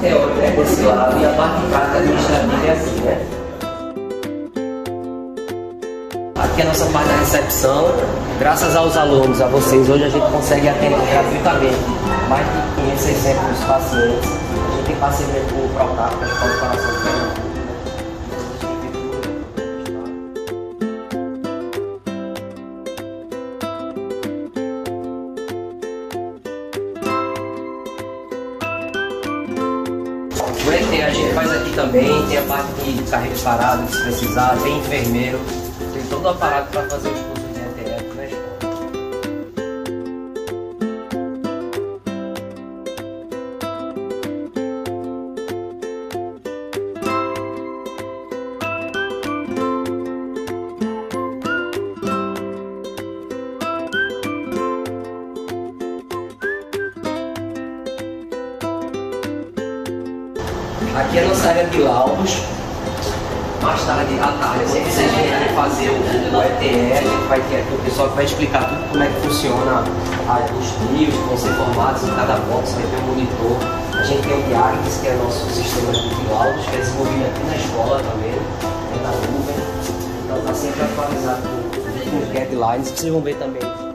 teórica é desse lado e a parte prática administrativa é assim, né? Aqui é a nossa parte da recepção. Graças aos alunos, a vocês, hoje a gente consegue atender gratuitamente mais de 500, 600 pacientes. A gente tem parceria com o Procap, que é a Coração de Pernambuco. O ET a gente faz aqui também, tem a parte de carreira parada, se precisar, tem enfermeiro, tem todo o aparato para fazer Aqui é a nossa área de laudos. Mais tarde, à tarde, assim que vocês vierem fazer o, o a gente vai ter aqui o pessoal que vai explicar tudo como é que funciona a, os trios vão ser formados em cada box, vai ter um monitor. A gente tem o Diagnes, que é nosso sistema de laudos, que é desenvolvido aqui na escola também, é na nuvem. Então está sempre atualizado com, com guidelines, vocês vão ver também.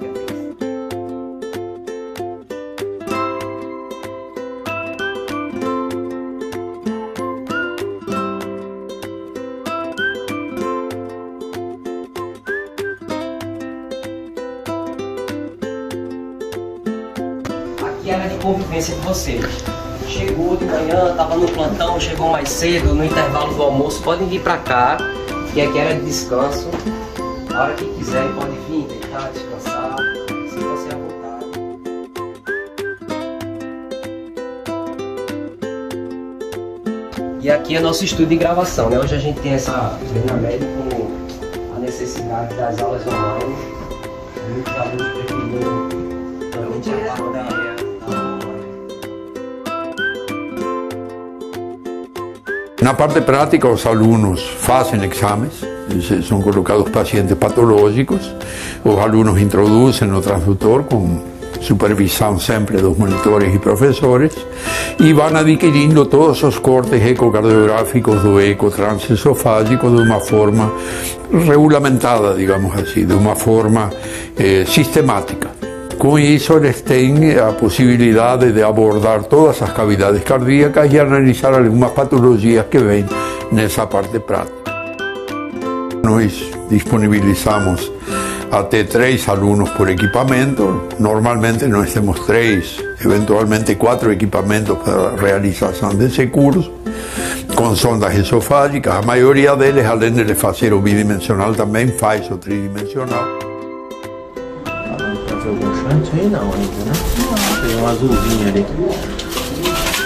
Aqui era de convivência de vocês. Chegou de manhã, estava no plantão, chegou mais cedo, no intervalo do almoço, podem vir para cá. E aqui era de descanso. A hora que quiserem, podem vir, deitar, descansar. Sintam-se à vontade. E aqui é nosso estúdio de gravação, né? Hoje a gente tem essa treinamento com a necessidade das aulas online. Muitos alunos preferiram também tirar da área. Na parte prática, os alunos fazem exames, são colocados pacientes patológicos, os alunos introduzem o transdutor com supervisão sempre dos monitores e professores e vão adquirindo todos os cortes ecocardiográficos do eco transesofágico de uma forma regulamentada, digamos assim, de uma forma eh, sistemática. Eles têm a possibilidade de abordar todas as cavidades cardíacas e analisar algumas patologias que vêm nessa parte prática. Nós disponibilizamos até três alunos por equipamento. Normalmente nós temos três, eventualmente quatro equipamentos para a realização desse curso, com sondas esofágicas. A maioria deles, além de fazer o bidimensional, também faz o tridimensional. Aí não ainda, né? Tem um azulzinho ali.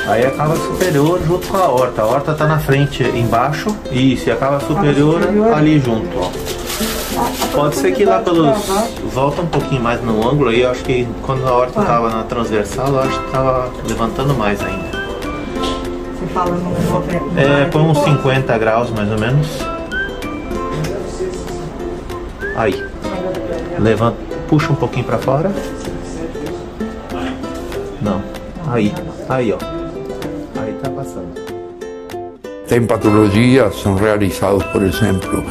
Aí a cava superior junto com a horta. A horta tá na frente, embaixo. Isso, e a cava superior, ali junto, ó. Pode ser que lá pelos. Volta um pouquinho mais no ângulo aí, eu acho que quando a horta tava na transversal, eu acho que tava levantando mais ainda. Você fala no É, põe uns 50 graus mais ou menos. Aí. Levanta, puxa um pouquinho pra fora. Não. Aí. Aí, ó. Aí tá passando. Tem patologias, são realizados, por exemplo,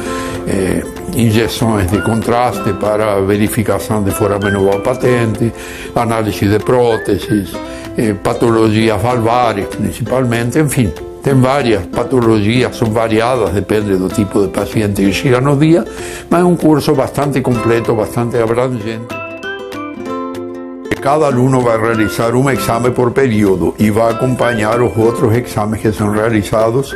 eh, injeções de contraste para verificação de foramen patente, análise de próteses, eh, patologias valvares principalmente, enfim. Tem várias patologias, são variadas, depende do tipo de paciente que chega no dia, mas é um curso bastante completo, bastante abrangente. Cada aluno vai realizar um exame por período e vai acompanhar os outros exames que são realizados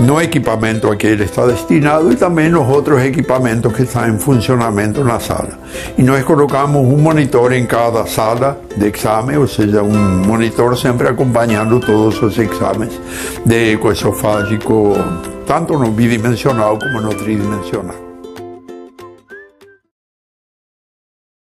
no equipamento a que ele está destinado e também nos outros equipamentos que estão em funcionamento na sala. E nós colocamos um monitor em cada sala de exame, ou seja, um monitor sempre acompanhando todos os exames de ecoesofágico, tanto no bidimensional como no tridimensional.